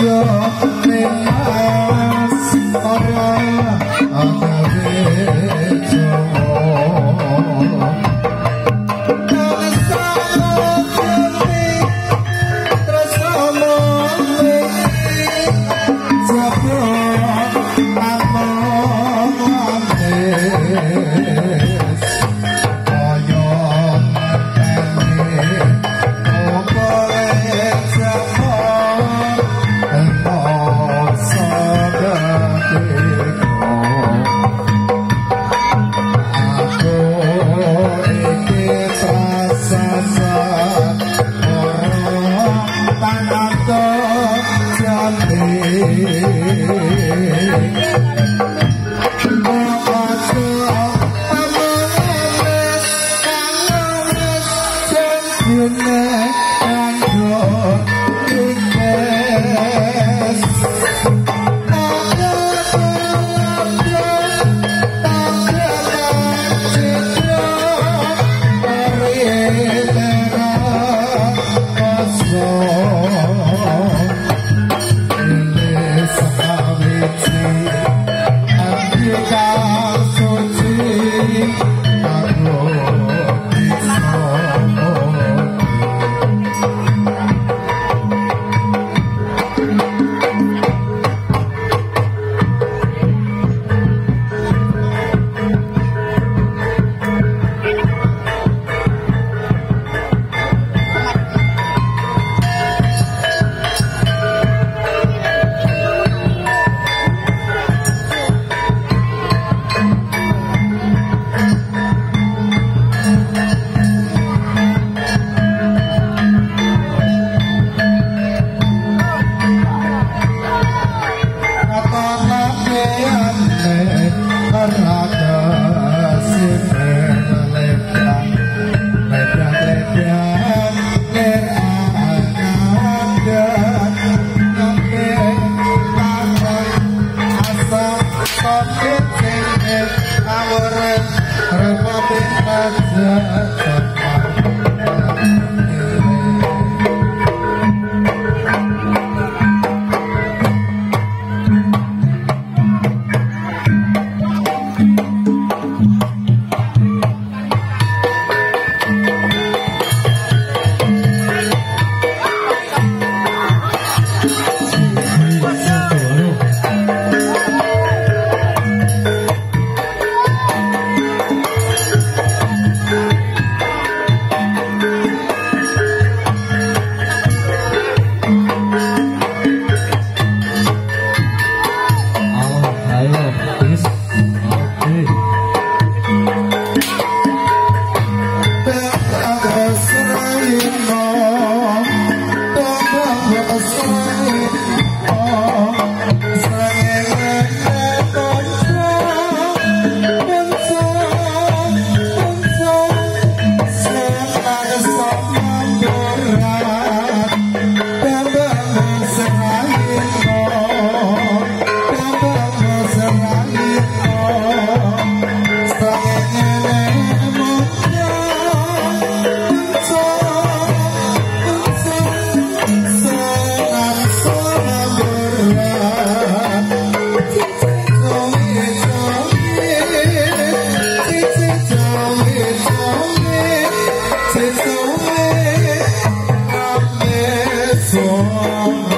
Oh Oh.